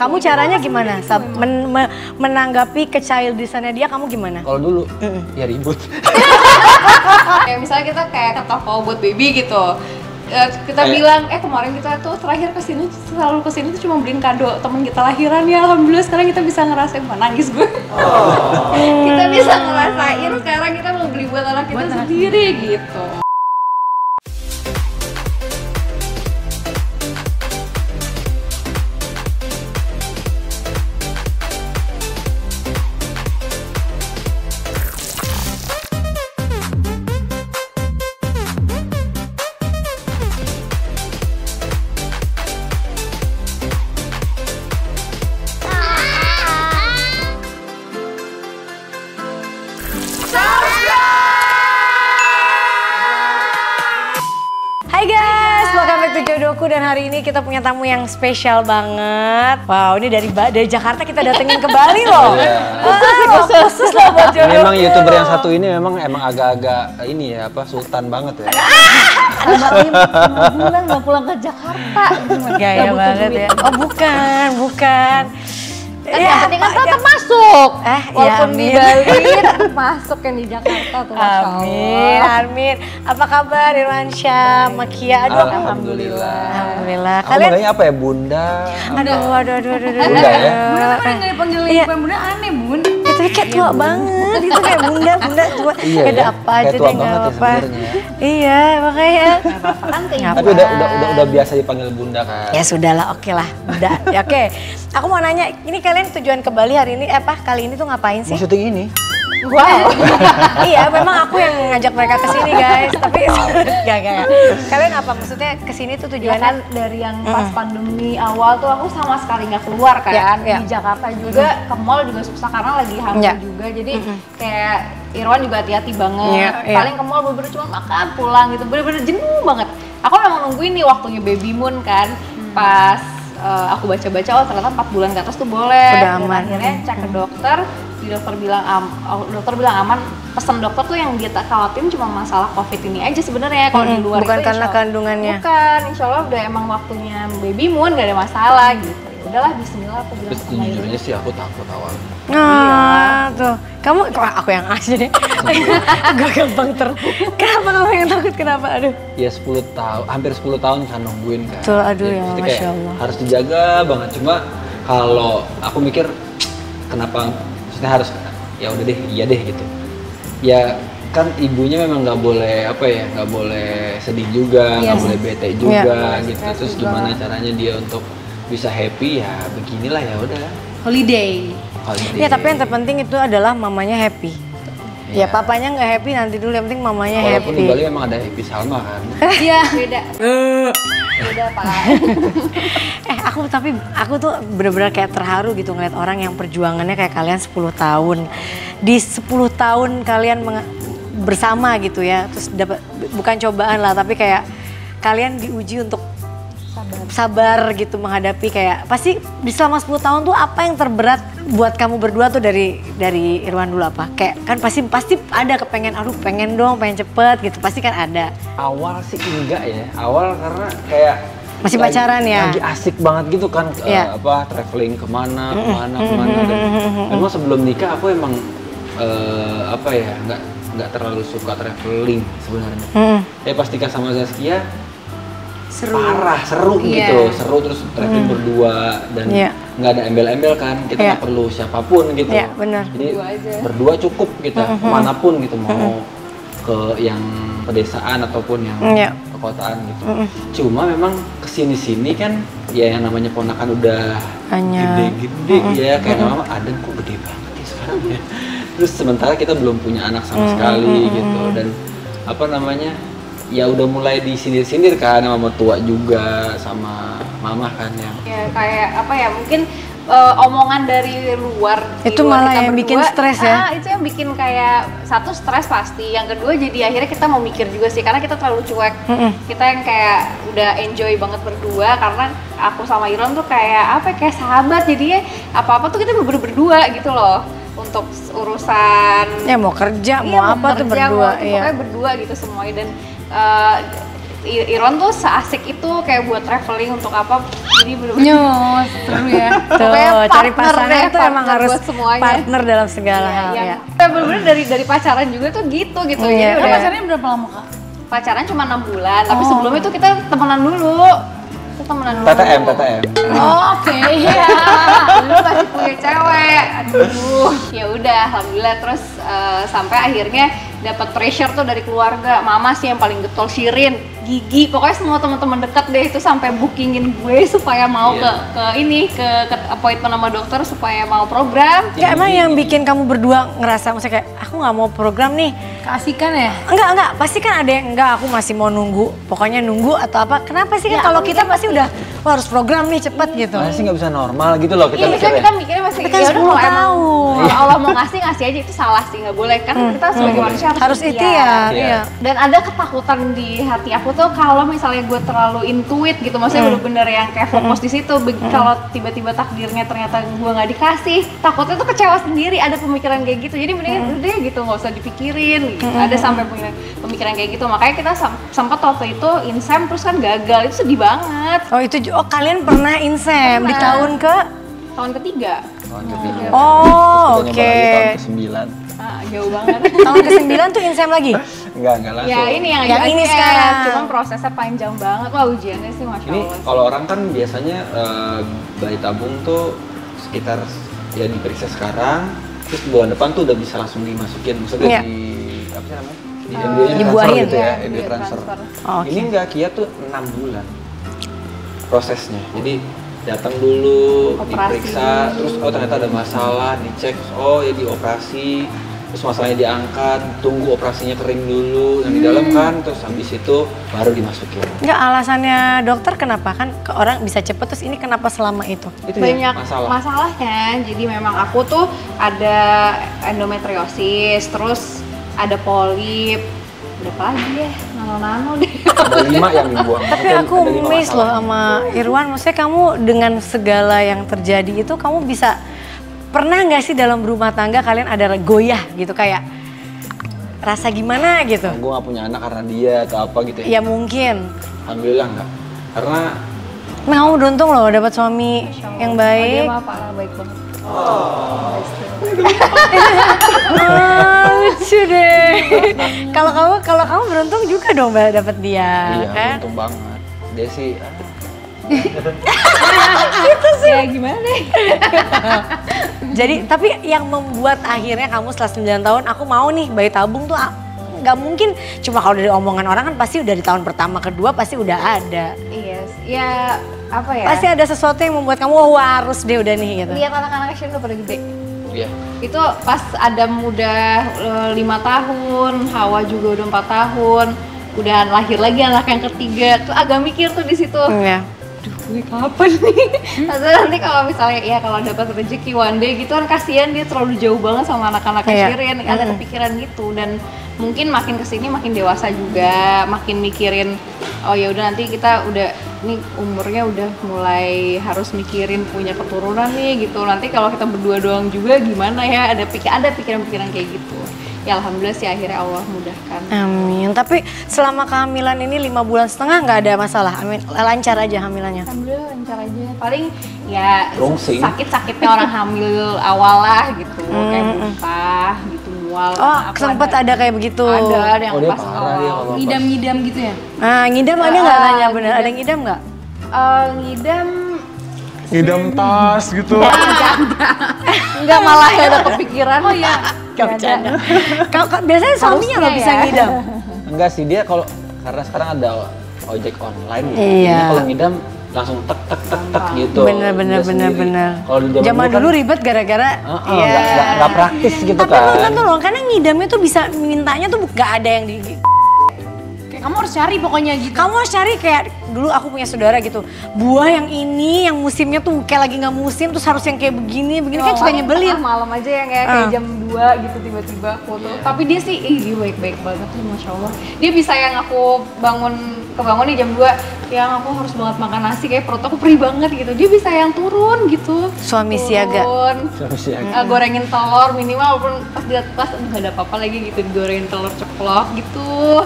Kamu caranya gimana? Sab- men- me- menanggapi kechildishannya dia kamu gimana? Kalau dulu ya ribut. kayak misalnya kita kayak ke toko buat baby gitu. Eh, kita Kayak- bilang eh kemarin kita tuh terakhir ke sini selalu ke sini tuh cuma beliin kado. Temen kita lahiran ya alhamdulillah. Sekarang kita bisa ngerasain. Wah, nangis gue. Kita bisa ngerasain sekarang kita mau beli buat anak kita sendiri gitu hari ini kita punya tamu yang spesial banget. Wow, ini dari Ba- dari Jakarta kita datengin ke Bali loh. Ah, khusus loh buat Jodohku. Memang youtuber yang satu ini memang emang agak-agak ini ya apa sultan banget ya. lima bulan nggak pulang ke Jakarta Gaya banget ya. Oh bukan, bukan. Kan yang penting kan tetap masuk Eh, ya walaupun di amin. Bali tetap masuk yang di Jakarta tuh Masya Amin, Allah amin. Apa kabar Irwansyah, Makia? Aduh, Alhamdulillah. Alhamdulillah. Aku Kalian manggilnya apa ya bunda? Aduh, aduh, aduh, aduh, aduh. Bunda ya? Bunda kan nggak dipanggil Iya. bukan bunda aneh bun Ya, tapi kayak tua banget, itu kayak bunda, bunda tua. Iya Ada ya, apa kayak aja deh, nggak ya sebenarnya. Iya, makanya. kan Tapi udah udah udah udah biasa dipanggil bunda kan. Ya sudahlah, oke lah, bunda. Ya, oke, aku mau nanya, ini kalian tujuan ke Bali hari ini, eh, apa kali ini tuh ngapain sih? Mau syuting ini? Wow. iya, memang aku yang ngajak mereka ke sini, guys. Tapi gak, gak, gak. Kalian apa maksudnya ke sini tuh Ya tujuannya? kan dari yang pas pandemi awal tuh aku sama sekali nggak keluar kan Ya, ya. di Jakarta juga ke mall juga susah karena lagi hamil Ya. juga jadi kayak Irwan juga hati-hati banget Ya, ya. paling ke mall bener-bener cuma makan pulang gitu bener-bener jenuh banget aku memang nungguin nih waktunya baby moon kan pas eh, aku baca-baca oh ternyata 4 bulan ke atas tuh boleh Udah Dan aman. akhirnya cek ke dokter dokter bilang am- oh, dokter bilang aman pesan dokter tuh yang dia tak khawatirin cuma masalah covid ini aja sebenarnya kalau di Mm-mm, luar bukan itu karena insya- kandungannya. bukan insya Allah udah emang waktunya baby moon gak ada masalah gitu Ya udahlah Bismillah aku bilang Terus sama jujur Irwan aja sih aku takut awal. Nah, tuh. Kamu kok aku yang aja deh. Gue gampang ter. Kenapa kamu yang takut? Kenapa? Aduh. Ya 10 tahun, hampir 10 tahun kan nungguin kan. Betul, aduh ya, mesti Masya kayak Allah. Harus dijaga banget. Cuma kalau aku mikir kenapa maksudnya harus ya udah deh, iya deh gitu. Ya kan ibunya memang nggak boleh apa ya nggak boleh sedih juga nggak Yes. boleh bete juga Iya, gitu stres terus juga. gimana caranya dia untuk bisa happy ya beginilah ya udah holiday Kalau Ya tapi yang terpenting itu adalah mamanya happy. Ya Iya. papanya nggak happy nanti dulu yang penting mamanya walaupun di happy. Bali memang ada happy Salma kan iya beda pak Eh aku tapi aku tuh bener-bener kayak terharu gitu ngeliat orang yang perjuangannya kayak kalian 10 tahun. Di 10 tahun kalian bersama gitu ya. Terus dapat bukan cobaan lah tapi kayak kalian diuji untuk sabar gitu menghadapi kayak pasti di selama 10 tahun tuh apa yang terberat buat kamu berdua tuh dari dari Irwan dulu apa? Kayak kan pasti pasti ada kepengen aduh pengen dong pengen cepet gitu pasti kan ada. awal sih enggak ya awal karena kayak Masih lagi- pacaran ya? lagi asik banget gitu kan eh, Iya. apa traveling ke mana ke mana ke mana dan memang sebelum nikah aku emang eh, apa ya nggak nggak terlalu suka traveling sebenarnya Mm. eh pas nikah sama Zaskia seru. Parah seru Iya. gitu. Seru terus traveling berdua dan Hmm. Iya. nggak ada embel-embel kan. Kita Iya. nggak perlu siapa pun gitu. Iya, benar. jadi Berdua aja. berdua cukup kita. Hmm, ke mana pun gitu mau ke yang pedesaan ataupun yang Iya. perkotaan gitu. Cuma memang ke sini sini kan ya yang namanya ponakan udah Hanya- gede-gede ya kayak mama Aden kok gede banget ya sekarang ya? Terus sementara kita belum punya anak sama sekali gitu. dan apa namanya ya udah mulai disindir-sindir kan sama mertua juga sama mama kan yang ya kayak apa ya mungkin eh, omongan dari luar di Itu luar malah kita yang bikin berdua, stres ya? ah, itu yang bikin kayak satu stres pasti. Yang kedua jadi akhirnya kita mau mikir juga sih karena kita terlalu cuek. Kita yang kayak udah enjoy banget berdua karena aku sama Iron tuh kayak apa ya, kayak sahabat. Jadinya apa apa tuh kita bener berdua gitu loh untuk urusan Ya mau kerja, Iya, mau apa tuh kerja, berdua, mau- iya. pokoknya berdua gitu semuanya. Dan eh, I- Iron tuh seasik itu kayak buat traveling untuk apa jadi Nyos, seru ya. Tuh, cari pasangan deh, tuh emang harus semuanya. partner dalam segala Iya, hal yang- ya. Bener-bener dari dari pacaran juga tuh gitu gitu Iya. jadi Lo udah pacarnya berapa lama kak? pacaran cuma enam bulan tapi Oh. sebelum itu kita temenan dulu kita temenan dulu TTM, TTM. Oh, Oke. Iya, dulu masih punya cewek. Aduh, ya udah, alhamdulillah terus eh, sampai akhirnya dapat pressure tuh dari keluarga. Mama sih yang paling getol Shirin, Gigi, pokoknya semua teman-teman dekat deh itu sampai bookingin gue supaya mau Iya. ke ke ini ke, ke appointment sama dokter supaya mau program. Ya emang yang bikin kamu berdua ngerasa maksudnya kayak aku nggak mau program nih. Keasikan ya? Enggak, enggak, pasti kan ada yang enggak aku masih mau nunggu. Pokoknya nunggu atau apa. Kenapa sih kan Ya, kalau kita pasti udah wah harus program nih cepet gitu. Masa sih nggak bisa normal gitu loh kita Iya, mikirnya. kita mikirnya masih kan ya udah 10 kalau kalau Allah mau ngasih ngasih aja itu salah sih nggak boleh kan kita sebagai manusia harus, Harus ikhtiar, Iya. iya. dan ada ketakutan di hati aku tuh kalau misalnya gue terlalu intuit gitu maksudnya bener-bener yang kayak fokus di situ Be- kalau tiba-tiba takdirnya ternyata gue nggak dikasih takutnya tuh kecewa sendiri ada pemikiran kayak gitu. Jadi mendingan udah gitu nggak usah dipikirin gitu. ada sampai pemikiran, pemikiran kayak gitu. Makanya kita sempat waktu itu insem terus kan gagal. Itu sedih banget. Oh itu oh kalian pernah insem di tahun ke? Tahun ketiga. Tahun ketiga. Oh, oke. lagi tahun ke-9. Ah, jauh banget tahun ke-9 tuh insem lagi. Enggak, enggak langsung. Ya ini yang, Yang ini sekarang. Cuman prosesnya panjang banget. Wah ujiannya sih masya Ini Allah. kalau orang kan biasanya eh, bayi tabung tuh sekitar ya diperiksa sekarang, terus bulan depan tuh udah bisa langsung dimasukin, maksudnya Iya. di apa sih namanya? Di embryonya Dibuahin. transfer gitu ya, embryo iya, transfer. transfer. Oh, oke. Ini enggak Kia tuh 6 bulan prosesnya. Jadi datang dulu, Operasi diperiksa, terus oh ternyata ada masalah, dicek, oh ya dioperasi, terus masalahnya diangkat, tunggu operasinya kering dulu, yang di dalam Hmm. kan, terus habis itu baru dimasukin. Enggak alasannya dokter kenapa kan ke orang bisa cepet terus ini kenapa selama itu? Itu ya, banyak masalah. masalahnya. Jadi memang aku tuh ada endometriosis, terus ada polip, ada apa lagi ya? Nano-nano deh. ada lima yang dibuang. Tapi aku miss loh sama Irwan, maksudnya kamu dengan segala yang terjadi itu kamu bisa pernah nggak sih dalam rumah tangga kalian ada goyah gitu kayak rasa gimana gitu? gue gak punya anak karena dia atau apa gitu ya. Ya mungkin. Alhamdulillah enggak. Karena Nah, kamu beruntung loh dapat suami yang Oh, dia baik. parah baik banget. Lucu deh. Kalau kamu kalau kamu beruntung juga dong Mbak dapat dia, iya kan? untung banget. Dia sih ah, Ya gimana deh? Jadi tapi yang membuat akhirnya kamu setelah 9 tahun aku mau nih bayi tabung tuh ah, nggak mungkin cuma kalau dari omongan orang kan pasti udah di tahun pertama kedua pasti udah ada. Iya, ya apa ya? Pasti ada sesuatu yang membuat kamu wah harus deh udah nih gitu. lihat anak-anak Asian udah pada gede. iya. itu pas Adam udah eh, lima tahun, Hawa juga udah empat tahun, udah lahir lagi anak yang ketiga, tuh agak mikir tuh di situ. Iya. Aduh, gue kapan nih? Atau nanti kalau misalnya ya kalau dapat rezeki one day gitu kan kasihan dia terlalu jauh banget sama anak-anak. Shirin, ada kepikiran gitu dan mungkin makin ke sini makin dewasa juga, makin mikirin oh ya udah nanti kita udah ini umurnya udah mulai harus mikirin punya keturunan nih gitu. Nanti kalau kita berdua doang juga gimana ya? Ada pikir ada pikiran-pikiran kayak gitu. Ya alhamdulillah sih akhirnya Allah mudahkan. Amin. Tapi selama kehamilan ini lima bulan setengah nggak ada masalah. Amin. Lancar aja hamilannya. Alhamdulillah lancar aja. Paling ya sakit-sakitnya orang hamil awal lah gitu. Kayak muntah gitu, mual. Oh, Aku sempet ada kayak begitu. Ada, ada yang Oh, dia pas awal. Ngidam-ngidam gitu ya? Nah, ngidam ada nggak Ah, nanya bener? ngidam. Ada ngidam nggak? Eh, ngidam ngidam tas gitu. enggak malah ya ada kepikiran. Oh iya. Gak bercanda. Biasanya suaminya loh bisa ya. ngidam. Enggak sih dia kalau karena sekarang ada ojek online gitu. Iya. Jadi kalau ngidam langsung tek tek tek tek gitu. Bener bener Dia bener sendiri. bener. Kalau di zaman, Zaman dulu, dulu kan, ribet gara-gara Heeh, Iya. nggak- nggak- nggak praktis gitu Tapi kan. belum tentu loh, karena ngidamnya tuh bisa mintanya tuh gak ada yang di kamu harus cari pokoknya gitu. kamu harus cari kayak dulu aku punya saudara gitu buah yang ini yang musimnya tuh kayak lagi nggak musim terus harus yang kayak begini begini kan suka Paling nyebelin tengah malam aja yang kayak, kayak Ah. jam 2 gitu tiba-tiba foto. Tapi dia sih ih dia baik-baik banget tuh Masya Allah. Dia bisa yang aku bangun kebangun nih jam 2 yang aku harus banget makan nasi kayak perut aku perih banget gitu. Dia bisa yang turun gitu. suami siaga Turun. Terus ya, Eh, gorengin telur minimal walaupun pas di atas aduh, nggak ada apa-apa lagi gitu digorengin telur ceplok gitu.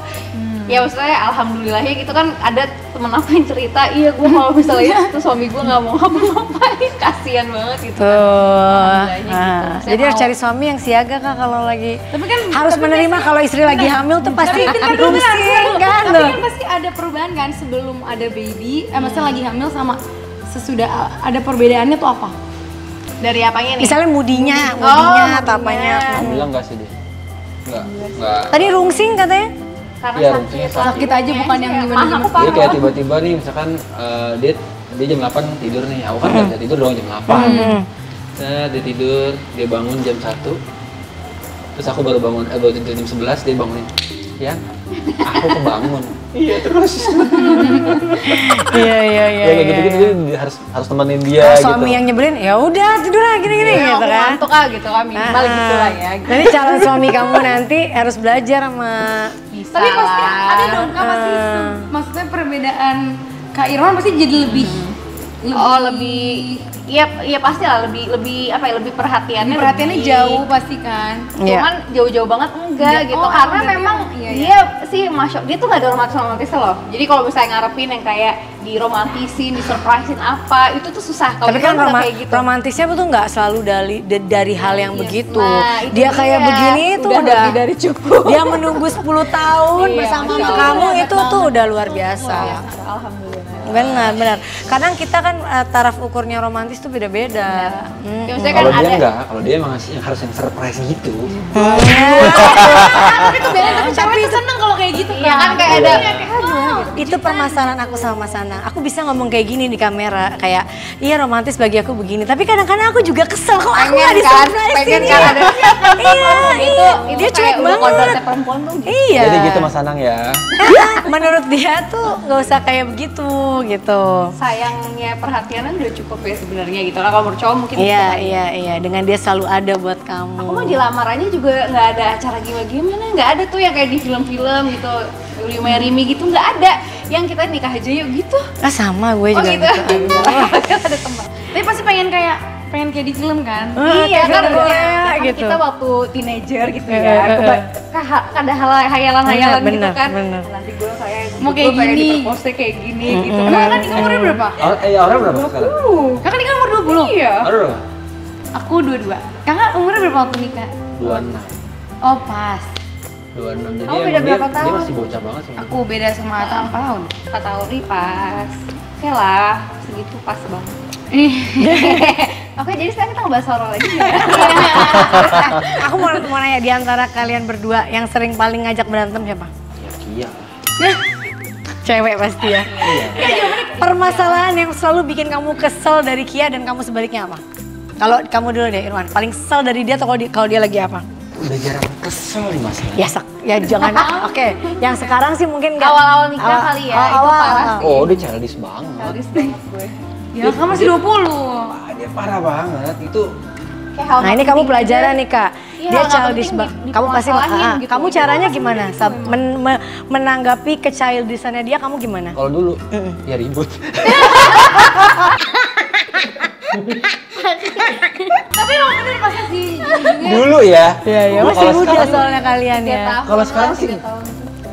ya maksudnya alhamdulillahnya gitu kan ada temen aku yang cerita iya gue kalau misalnya itu suami gue nggak mau ngapa-ngapain kasihan banget gitu kan. Tuh. Alhamdulillahnya Nah, gitu. Jadi harus cari suami yang siaga kak kalau lagi Tapi kan harus menerima kalau istri lagi hamil tuh pasti pusing kan Tapi kan pasti ada perubahan kan sebelum ada baby, eh maksudnya lagi hamil sama sesudah ada perbedaannya tuh apa? dari apanya nih Misalnya mudinya, Oh, mudinya atau mudinya. apanya. Alhamdulillah enggak sih dia. Enggak, enggak. Tadi rungsing katanya? karena Iya, sakit rungsingnya lah. Sakit aja bukan yang Kayak, gimana-gimana. "Mah, aku Dia parah kayak tiba-tiba nih misalkan eh, dia dia jam 8 tidur nih. Aku kan nggak bisa tidur dong jam 8. Nah, dia tidur, dia bangun jam 1. Terus aku baru bangun, eh baru tidur jam 11, dia bangunin. Ya, aku kebangun. iya terus. Iya iya iya. ya kayak gitu-gitu dia harus harus temenin dia Kalau gitu. suami yang nyebelin, ya udah tidur lah gini-gini Ya, gitu aku kan. ngantuk ah gitu kan minimal Ah, gitu lah ya gitu. Jadi calon suami kamu nanti harus belajar sama Tapi pasti ada dong kan pasti Ah. maksudnya perbedaan Kak Irwan pasti jadi lebih oh lebih iya iya pasti lah lebih lebih apa ya lebih perhatiannya perhatiannya lebih- jauh pasti kan. Iya. cuman jauh-jauh banget enggak Enggak, gitu oh, karena memang emang- iya, dia sih masuk dia tuh gak ada romantis romantis loh. Jadi kalau misalnya ngarepin yang kayak diromantisin disurprisein apa itu tuh susah. Kalau Tapi kan nggak roma- kayak gitu. romantisnya tuh nggak selalu dari da- dari hal yang begitu. Nah, dia kayak begini itu Udah udah, lebih dari cukup. Dia menunggu 10 tahun. Iya, bersama kamu itu tuh udah luar biasa. alhamdulillah Benar, benar. Kadang kita kan eh, taraf ukurnya romantis tuh beda-beda. Hmm. ya, maksudnya kan Kalau dia ada enggak, kalau dia emang harus yang harus yang surprise gitu. Tapi tuh beda tapi cewek seneng kalau kayak gitu Iya kan kayak ada itu permasalahan aku sama Mas Anang. Aku bisa ngomong kayak gini di kamera, kayak iya romantis bagi aku begini. Tapi kadang-kadang aku juga kesel kok aku nggak kan pengen ya. kan ada iya, itu iya. itu dia cuek banget. perempuan tuh gitu. Iya. Jadi gitu Mas Anang ya. Menurut dia tuh nggak usah kayak begitu gitu. sayangnya perhatiannya udah cukup ya sebenarnya gitu lah kalau menurut cowok mungkin Iya, gitu kali. iya, iya. Dengan dia selalu ada buat kamu. aku mau dilamar aja juga nggak ada acara gimana gimana nggak ada tuh yang kayak di film-film gitu Will You Marry Me gitu nggak ada yang kita nikah aja yuk gitu Ah sama gue oh juga gitu gitu. ada teman Tapi pasti pengen kayak pengen kayak di film kan. iya kayak kan Korea ya, kan gitu. kita waktu teenager gitu Eh, ya. Keba- kah- ada hal- hayalan-hayalan Bener, gitu kan bener. nanti gue saya Mau kayak gue pengen gini. diperpose kayak gini gitu Emang kan kan nikah umurnya berapa? Or- Eh, orang berapa sekarang? Kakak nikah umur 20? iya? Aku 22. Kakak umurnya berapa waktu nikah? 26. Oh pas. 26. Jadi Oh, beda dia, berapa dia tahun? masih bocah banget sih. Aku beda sama Ata 4 tahun. 4 tahun nih pas oke lah segitu pas banget Oke, jadi sekarang kita ngebahas horor lagi ya. Aku mau, mau nanya di antara kalian berdua yang sering paling ngajak berantem siapa? Ya Kia. Cewek pasti ya. Permasalahan yang selalu bikin kamu kesel dari Kia dan kamu sebaliknya apa? Kalau kamu dulu deh Irwan, paling kesel dari dia atau kalau dia, kalau dia lagi apa? Udah jarang kesel nih Mas. Ya sak, ya jangan. Oke, yang sekarang sih mungkin nggak. Awal-awal nikah Awal- kali ya, awal- itu parah awal. sih. Oh, dia childish banget. Childish banget gue. Ya, kamu masih 20. Ah, dia parah banget. Itu Kayak hal Nah ini kamu pelajaran aja. nih kak. Iya, dia childish banget. di- Kamu pasti dipermasalahin ah, gitu. kamu caranya gimana? Sab- emang. men- me- menanggapi kechildishannya dia kamu gimana? kalau dulu ya ribut. Tapi emang bener pas di dulu ya. Iya ya Dulu masih muda soalnya kalian ya. Kalau sekarang sih-.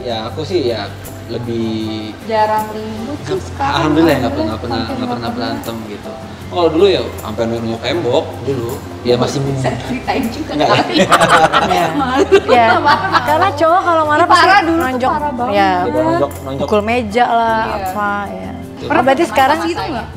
Ya aku sih ya lebih jarang ribut sih sekarang. Alhamdulillah ya nggak pernah nggak pernah nggak pernah berantem gitu. Kalau dulu ya sampai nunjuk tembok dulu ya masih Bisa ceritain juga Nggak. kali. Malu. Ya, karena cowok kalau marah pasti parah dulu nonjok, parah banget. ya, nonjok nonjok. pukul meja lah, Iya. apa ya. Pernah Oh, berarti sekarang gitu enggak?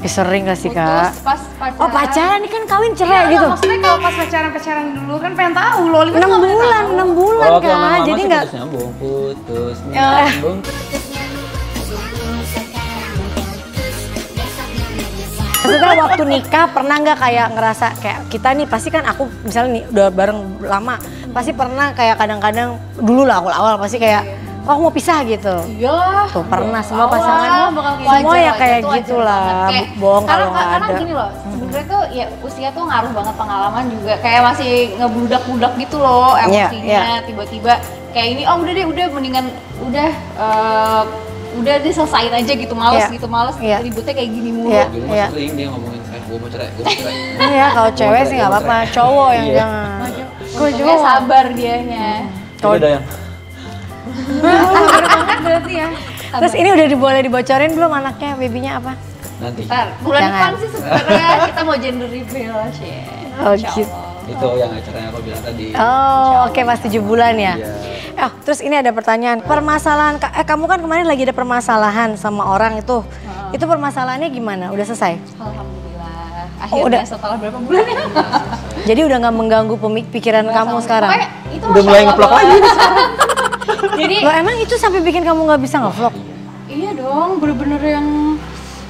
Ya, sering gak sih Putus kak? pas pacaran. Oh pacaran ini kan kawin cerai Iya, gitu. Maksudnya kalau pas pacaran-pacaran dulu kan pengen tahu 6 bulan, 6 bulan sama kan, mama jadi nggak putus nyambung, putus Ya. nyambung. Maksudnya waktu nikah pernah nggak kayak ngerasa kayak kita nih pasti kan aku misalnya nih udah bareng lama pasti pernah kayak kadang-kadang dulu lah awal-awal pasti kayak oh aku mau pisah gitu. Iyalah. Tuh pernah semua Awal pasangan bakal kayak semua wajar, ya wajar, kayak gitulah. Kayak- bohong karena, kalau nggak karena ada. gini loh, sebenarnya tuh ya usia tuh ngaruh banget pengalaman juga. Kayak masih ngebludak-bludak gitu loh Iya, emosinya. Tiba-tiba kayak ini, oh udah deh, udah mendingan udah eh, udah deh selesain aja gitu, males Iya. gitu, males Iya. ributnya kayak gini mulu. Iya. Di rumah sering dia ngomongin saya, gue mau cerai, gue mau cerai. Iya kalau cewek sih nggak apa-apa, cowok yang Iya. jangan. Untungnya sabar dianya. Coba ada yang Banget berarti ya. Terus ini udah diboleh dibocorin belum anaknya, babynya apa? Nanti. Ntar, bulan Jangan. depan sih sebenarnya kita mau gender reveal sih. Oh, gitu. Itu yang acaranya aku bilang tadi. Oh, oke pas 7 bulan ya. Iya. Oh, terus ini ada pertanyaan. Permasalahan eh kamu kan kemarin lagi ada permasalahan sama orang itu. Itu permasalahannya gimana? Udah selesai? Alhamdulillah. Oh, Akhirnya udah. setelah berapa bulan ya? Jadi udah nggak mengganggu pemik- pikiran kamu sekarang? Pokoknya itu Udah mulai ngeplok banget. Jadi Loh emang itu sampai bikin kamu nggak bisa ngevlog? iya dong, bener-bener yang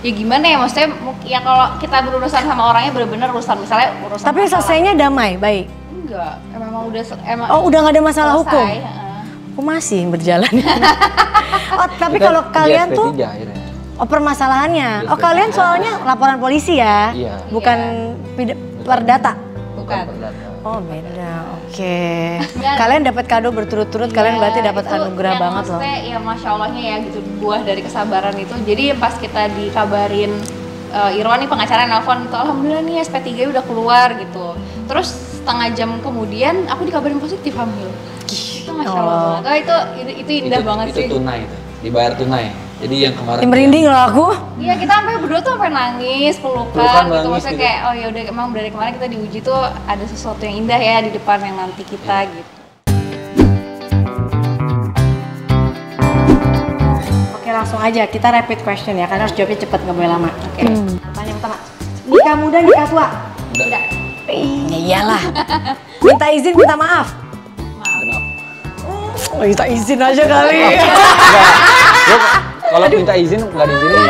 ya gimana ya maksudnya ya kalau kita berurusan sama orangnya bener-bener urusan misalnya urusan Tapi masalah- selesainya damai, baik. enggak emang udah emang Oh udah nggak ada masalah selesai, hukum? heeh. Aku masih berjalan. oh tapi kalau kalian SP3 tuh akhirnya. Oh permasalahannya. Oh SP3. kalian soalnya laporan polisi ya? Iya. Bukan pid- perdata? bukan perdata. Oh beda, oke. Ya. Kalian dapat kado berturut-turut, kalian Iya, berarti dapat itu anugerah yang banget loh. maksudnya ya masya allahnya ya gitu buah dari kesabaran itu jadi pas kita dikabarin eh, Irwan nih pengacara nelfon gitu alhamdulillah nih SP3 udah keluar gitu terus setengah jam kemudian aku dikabarin positif hamil itu masya allah Oh. banget. Oh, itu, itu itu indah itu, banget itu sih tunai itu. Dibayar tunai. Jadi yang kemarin Ih, merinding loh aku. Iya kita sampai berdua tuh sampai nangis, pelukan, Pelukan, gitu. nangis Maksudnya gitu. kayak oh ya udah emang dari kemarin kita diuji tuh ada sesuatu yang indah ya di depan yang nanti kita Iya. gitu. Oke langsung aja, kita rapid question ya, karena harus jawabnya cepet, nggak boleh lama. Oke. Pertanyaan pertama, nikah muda, nikah tua? Udah. Ya iyalah. minta izin, minta maaf. Kenapa? Oh, minta izin aja kali. Kalau minta izin nggak diizinin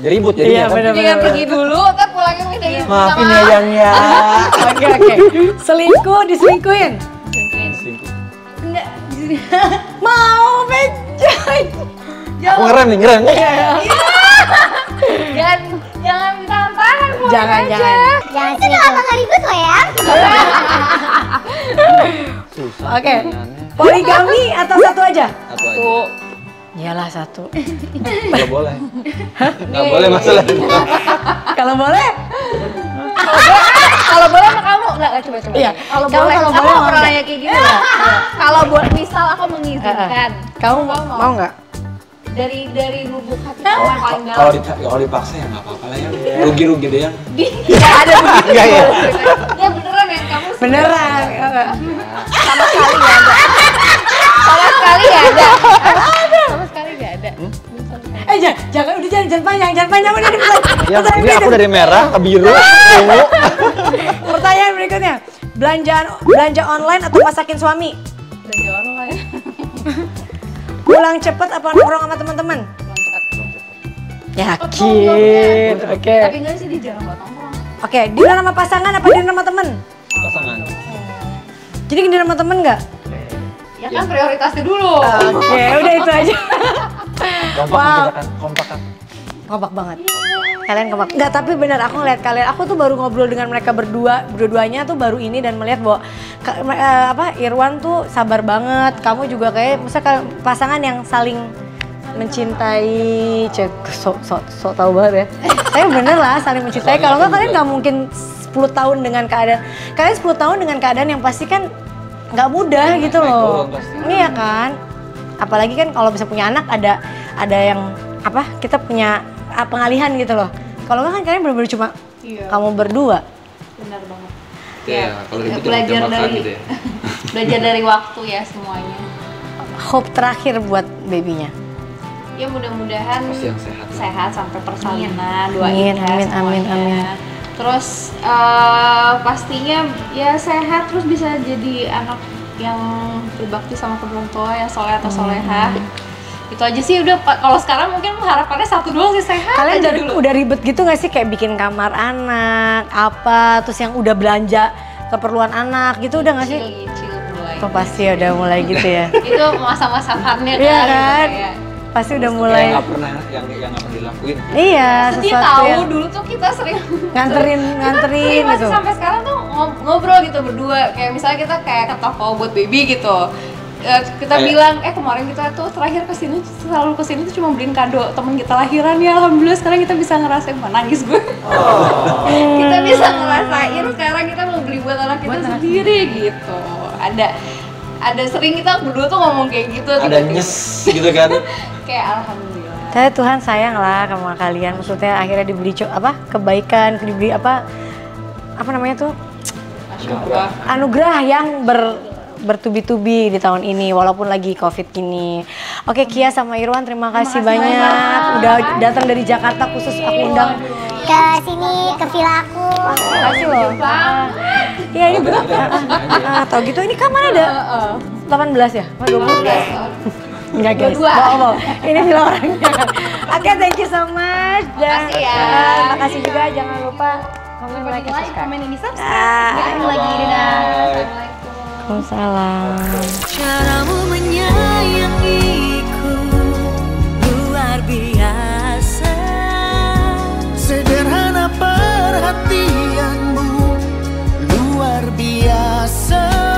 jadi ribut jadi Iya, kan. bener. Mendingan pergi dulu, ntar pulangnya minta izin Maafin sama ya yang ya. Oke oke. Selingkuh, diselingkuhin. Enggak. Mau benjai. Aku ngerem nih ngerem. Jangan jangan minta tantangan pulang Jangan aja. jangan. Jangan selingkuh. nggak ribut loh ya. Susah. Oke. Poligami atau satu aja? Satu aja. Iyalah satu. Kalau boleh. Nggak boleh masalah. Kalau boleh? Kalau boleh sama kamu enggak enggak coba coba. Iya. Kalau boleh, kalau boleh nggak mau pernah nggak? nanya kayak gini ya. Kalau buat misal aku mengizinkan. Kamu mau nggak? Dari dari lubuk hati kamu yang paling dalam. Kalau dita- kalau dipaksa ya nggak apa-apa lah ya. Rugi-rugi deh yang. Nggak ada begitu. Nggak ya? Ya beneran ya kamu Beneran. sama sekali nggak ada. Sama sekali nggak ada. Sama sekali nggak ada. Eh jangan, jangan udah jangan, jangan panjang, jangan panjang udah dimulai. Ya, ini aku dari merah ke biru, ungu. Pertanyaan berikutnya. Belanjaan belanja online atau masakin suami? Belanja online. Pulang cepet apa nongkrong sama teman-teman? Yakin. Oke. Tapi enggak sih di buat nongkrong. Oke, dinner sama pasangan apa dinner sama temen? Pasangan. Jadi dinner sama temen nggak? Ya kan prioritasnya dulu. Oke, udah itu aja. Kompak Wow. kan, kompak kan. Kompak banget. Kalian kompak. Nggak, tapi benar aku ngeliat kalian. Aku tuh baru ngobrol dengan mereka berdua, berdua-duanya tuh baru ini dan melihat bahwa eh, apa Irwan tuh sabar banget. Kamu juga kayak masa pasangan yang saling mencintai cek sok sok sok tahu banget ya tapi bener lah saling mencintai kalau nggak kalian nggak mungkin 10 tahun dengan keadaan kalian 10 tahun dengan keadaan yang pasti kan nggak mudah gitu naik loh pasti. iya kan apalagi kan kalau bisa punya anak ada ada yang apa kita punya ah, pengalihan gitu loh kalau nggak kan kalian bener-bener cuma Iya. kamu berdua Benar banget. Iya, kalau gitu cuma belajar dari gitu ya. belajar dari waktu ya semuanya. hope terakhir buat babynya Ya mudah-mudahan sehat sehat sampai persalinan, doain Amin, ya amin, amin, semuanya. amin. Terus eh, pastinya ya sehat terus bisa jadi anak yang berbakti sama kedua orang tua yang soleh atau soleha. Itu aja sih udah kalau sekarang mungkin harapannya satu doang sih sehat kalian aja dulu. udah ribet gitu gak sih kayak bikin kamar anak apa terus yang udah belanja keperluan anak gitu udah gak sih mulai. Oh pasti ya udah mulai gitu ya Itu masa-masa funnya kan. Iya kan? kayak. Pasti udah mulai nggak pernah yang yang nggak pernah dilakuin. iya Dia sesuatu tahu yang dulu tuh kita sering nganterin kita nganterin sering masih gitu. sampai sekarang tuh ngob- ngobrol gitu berdua. Kayak misalnya kita kayak ke toko buat baby gitu. Eh, kita Kayak- bilang eh kemarin kita tuh terakhir ke sini selalu ke sini tuh cuma beliin kado. Temen kita lahiran ya alhamdulillah sekarang kita bisa ngerasain. Wah, nangis gue. Kita bisa ngerasain sekarang kita mau beli buat anak kita sendiri gitu. Ada ada sering kita berdua tuh ngomong kayak gitu ada tiba-tiba. nyes gitu kan kayak alhamdulillah Saya Tuhan sayang lah sama kalian. Maksudnya akhirnya diberi apa kebaikan, diberi apa apa namanya tuh allah anugerah yang ber bertubi-tubi di tahun ini walaupun lagi covid gini. Oke Kia sama Irwan terima kasih banyak udah datang dari Jakarta khusus aku undang. Ke sini, ke villa aku. Makasih loh. Iya ini berapa? Ah, ah, Tahu gitu ini mana ada? 18 ya? Oh, 20? Enggak guys, bohong, bohong. Ini bilang orangnya. Oke, thank you so much. Dan, Makasih ya. ah, makasih juga, jangan lupa komen, like, subscribe. komen ini subscribe. Ah, Ketemu lagi dadah. Bye. Waalaikumsalam. Caramu menyayangi sun.